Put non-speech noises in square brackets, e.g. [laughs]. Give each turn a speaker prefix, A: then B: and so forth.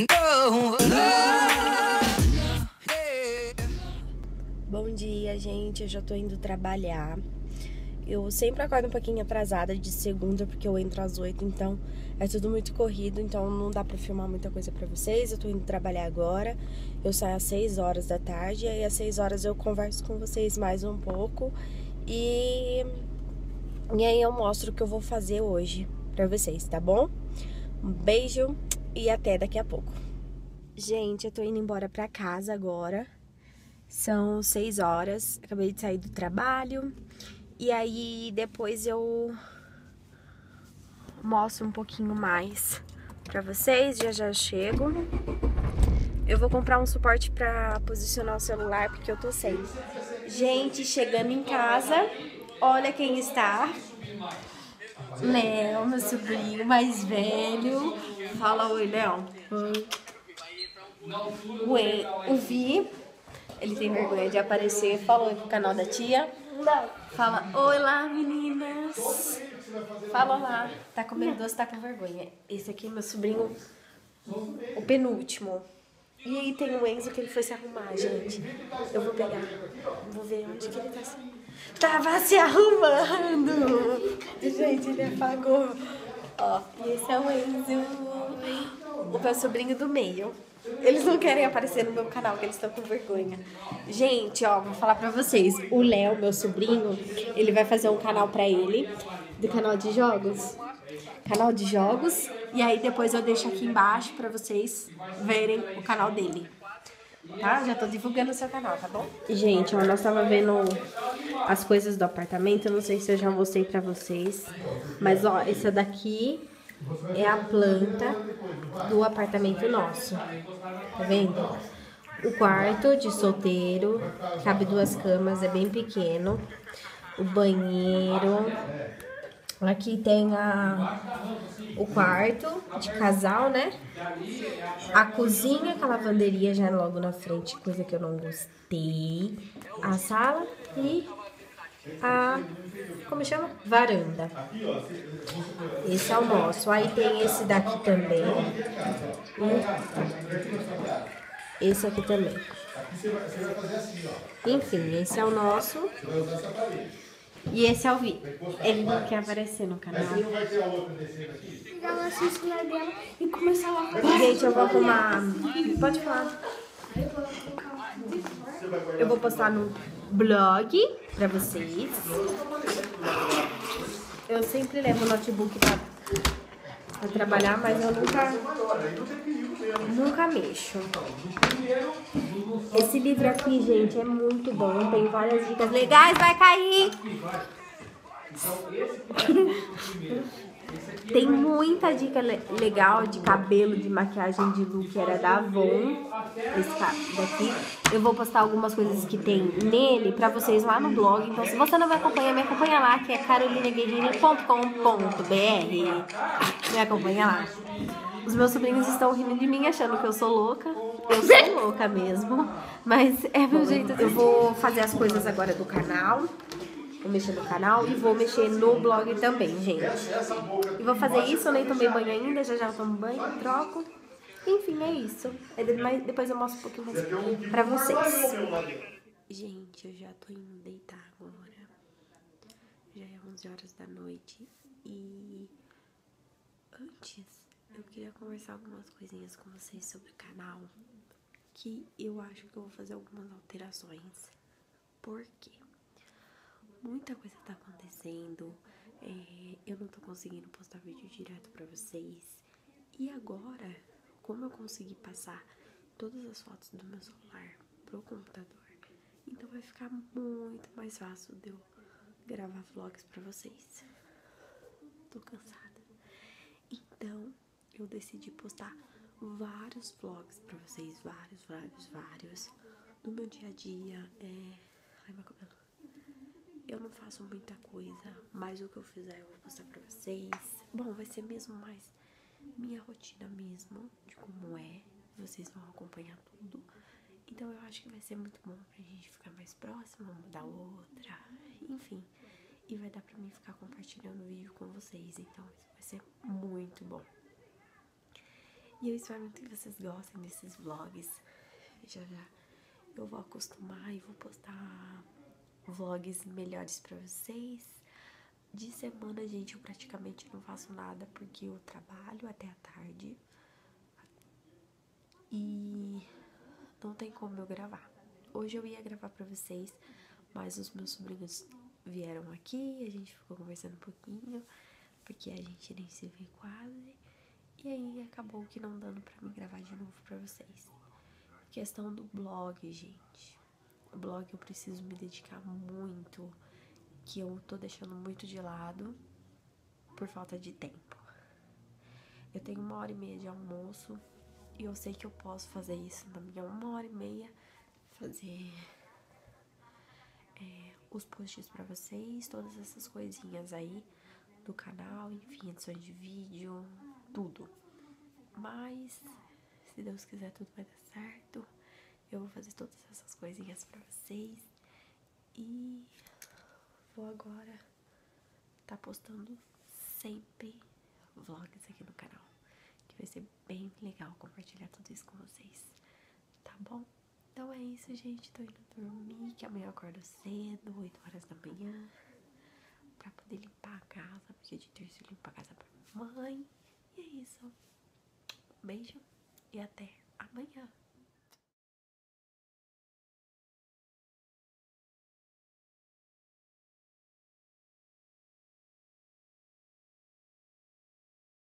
A: Então, bom dia, gente. Eu já tô indo trabalhar. Eu sempre acordo um pouquinho atrasada de segunda, porque eu entro às oito, então é tudo muito corrido, então não dá pra filmar muita coisa pra vocês. Eu tô indo trabalhar agora, eu saio às seis horas da tarde, e aí às seis horas eu converso com vocês mais um pouco e, e aí eu mostro o que eu vou fazer hoje pra vocês, tá bom? Um beijo! E até daqui a pouco. Gente, eu tô indo embora pra casa agora. São seis horas, acabei de sair do trabalho. E aí depois eu mostro um pouquinho mais pra vocês, já já chego. Eu vou comprar um suporte pra posicionar o celular, porque eu tô sem. Gente, chegando em casa, olha quem está. Léo, meu sobrinho mais velho. Fala oi, Léo. Oi. O Vi ele tem vergonha de aparecer. Fala oi pro canal da tia. Fala, oi lá, meninas. Fala lá. Tá comendo doce, tá com vergonha. Esse aqui é meu sobrinho, o penúltimo. E aí tem o Enzo que ele foi se arrumar, gente. Eu vou pegar. Vou ver onde que ele tá se... Tava se arrumando. Gente, ele apagou. Ó, e esse é o Enzo. O meu sobrinho do meio. Eles não querem aparecer no meu canal, porque eles estão com vergonha. Gente, ó, vou falar pra vocês. O Léo, meu sobrinho, ele vai fazer um canal pra ele, do canal de jogos. Canal de jogos. E aí depois eu deixo aqui embaixo pra vocês verem o canal dele. Tá? Já tô divulgando o seu canal, tá bom? Gente, nós tava vendo as coisas do apartamento. Não sei se eu já mostrei pra vocês. Mas, ó, essa daqui é a planta do apartamento nosso. Tá vendo? O quarto de solteiro, cabe duas camas, é bem pequeno. O banheiro. Aqui tem a, o quarto de casal, né? A cozinha com a lavanderia já logo na frente, coisa que eu não gostei. A sala e a como chama? Varanda. Esse é o nosso. Aí tem esse daqui também. E esse aqui também. Enfim, esse é o nosso. E esse é o Vi. Ele não quer aparecer no canal.
B: Pegar dela e começar a
A: Gente, eu vou arrumar. Pode falar. Eu vou postar no blog pra vocês. Eu sempre levo o notebook pra, pra trabalhar, mas eu nunca, nunca mexo. Esse livro aqui, gente, é muito bom. Tem várias dicas legais. Vai cair! [laughs] Tem muita dica le- legal de cabelo, de maquiagem de look, era da Avon, esse daqui. Eu vou postar algumas coisas que tem nele pra vocês lá no blog. Então, se você não me acompanha, me acompanha lá, que é carolinaguerrini.com.br. Me acompanha lá. Os meus sobrinhos estão rindo de mim, achando que eu sou louca. Eu sou [laughs] louca mesmo, mas é meu jeito. Eu vou fazer as coisas agora do canal. Vou mexer no canal e vou mexer no blog também, gente. E vou fazer isso, eu nem tomei banho ainda, já já tomo banho, troco. Enfim, é isso. De- mas depois eu mostro um pouquinho mais pra vocês. Gente, eu já tô indo deitar agora. Já é 11 horas da noite e antes eu queria conversar algumas coisinhas com vocês sobre o canal que eu acho que eu vou fazer algumas alterações. Por quê? muita coisa tá acontecendo. é, eu não tô conseguindo postar vídeo direto pra vocês. E agora, como eu consegui passar todas as fotos do meu celular pro computador, então vai ficar muito mais fácil de eu gravar vlogs pra vocês. Tô cansada. Então, eu decidi postar vários vlogs pra vocês, vários, vários, vários. Do meu dia a dia, é... Ai, meu cabelo. Eu não faço muita coisa, mas o que eu fizer eu vou postar pra vocês. Bom, vai ser mesmo mais minha rotina mesmo, de como é. Vocês vão acompanhar tudo. Então eu acho que vai ser muito bom pra gente ficar mais próxima uma da outra. Enfim. E vai dar pra mim ficar compartilhando o vídeo com vocês. Então isso vai ser muito bom. E eu espero muito que vocês gostem desses vlogs. Já já eu vou acostumar e vou postar vlogs melhores pra vocês. De semana, gente, eu praticamente não faço nada porque eu trabalho até a tarde. E não tem como eu gravar. Hoje eu ia gravar pra vocês, mas os meus sobrinhos vieram aqui, a gente ficou conversando um pouquinho, porque a gente nem se vê quase. E aí acabou que não dando pra me gravar de novo pra vocês. Questão do blog, gente. O blog eu preciso me dedicar muito, que eu tô deixando muito de lado por falta de tempo. Eu tenho uma hora e meia de almoço e eu sei que eu posso fazer isso na minha uma hora e meia, fazer é, os posts pra vocês, todas essas coisinhas aí do canal, enfim, edições de vídeo, tudo. Mas, se Deus quiser, tudo vai dar certo. Eu vou fazer todas essas coisinhas pra vocês. E vou agora tá postando sempre vlogs aqui no canal. Que vai ser bem legal compartilhar tudo isso com vocês. Tá bom? Então é isso, gente. Tô indo dormir, que amanhã eu acordo cedo, 8 horas da manhã. Pra poder limpar a casa, porque de terça eu limpo a casa pra mãe. E é isso. Beijo e até amanhã.